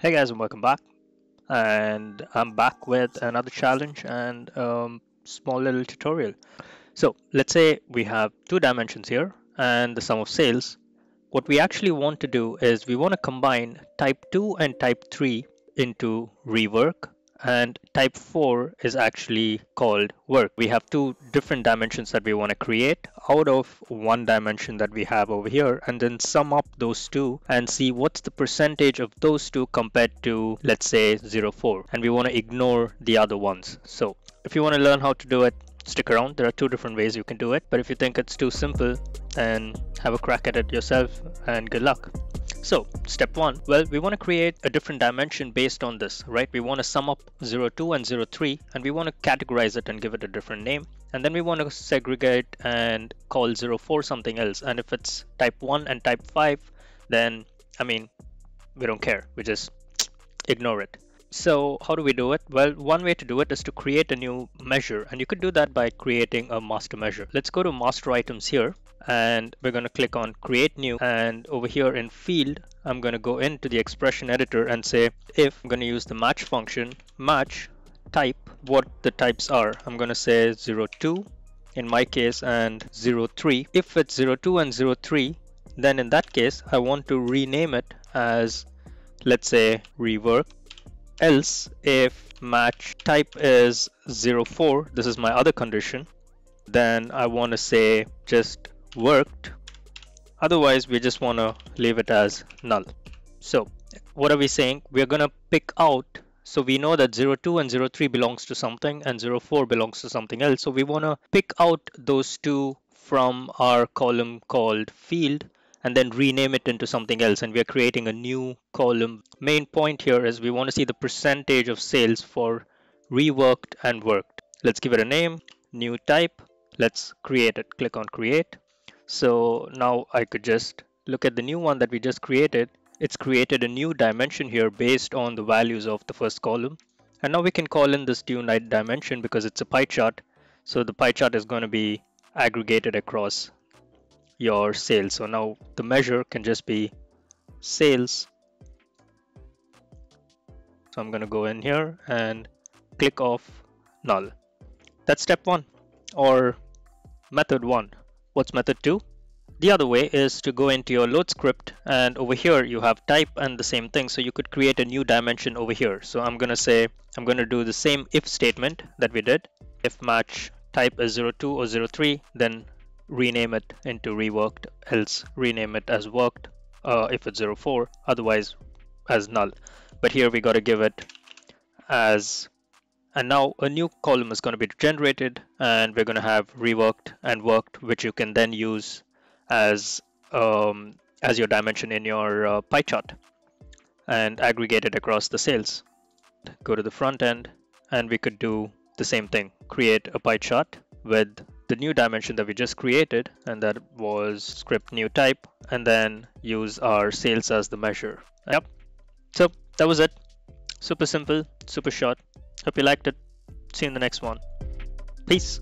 Hey guys and welcome back and I'm back with another challenge and um, small little tutorial. So let's say we have two dimensions here and the sum of sales. What we actually want to do is we want to combine type 2 and type 3 into rework and type 4 is actually called work. We have two different dimensions that we want to create out of one dimension that we have over here and then sum up those two and see what's the percentage of those two compared to let's say 04 and we want to ignore the other ones. So if you want to learn how to do it stick around there are two different ways you can do it but if you think it's too simple then have a crack at it yourself and good luck. So step one, well, we want to create a different dimension based on this, right? We want to sum up 02 and 03 and we want to categorize it and give it a different name. And then we want to segregate and call 04 something else. And if it's type 1 and type 5, then I mean, we don't care. We just ignore it. So how do we do it? Well, one way to do it is to create a new measure and you could do that by creating a master measure. Let's go to master items here and we're going to click on create new and over here in field I'm going to go into the expression editor and say if I'm going to use the match function match type what the types are. I'm going to say 02 in my case and 03. If it's 02 and 03 then in that case I want to rename it as let's say rework else if match type is 04 this is my other condition then I want to say just worked otherwise we just want to leave it as null so what are we saying we're going to pick out so we know that 02 and 03 belongs to something and 04 belongs to something else so we want to pick out those two from our column called field and then rename it into something else and we are creating a new column. Main point here is we want to see the percentage of sales for reworked and worked. Let's give it a name, new type. Let's create it. Click on create. So now I could just look at the new one that we just created. It's created a new dimension here based on the values of the first column. And now we can call in this new dimension because it's a pie chart. So the pie chart is going to be aggregated across your sales. So now the measure can just be sales. So I'm going to go in here and click off null. That's step one or method one. What's method two? The other way is to go into your load script and over here you have type and the same thing. So you could create a new dimension over here. So I'm going to say, I'm going to do the same if statement that we did. If match type is 02 or 03, then rename it into reworked, else rename it as worked uh, if it's 04, otherwise as null. But here we got to give it as, and now a new column is going to be generated and we're going to have reworked and worked, which you can then use as um, as your dimension in your uh, pie chart and aggregate it across the sales. Go to the front end and we could do the same thing, create a pie chart with the new dimension that we just created and that was script new type and then use our sales as the measure. Yep. So that was it. Super simple, super short. Hope you liked it. See you in the next one. Peace.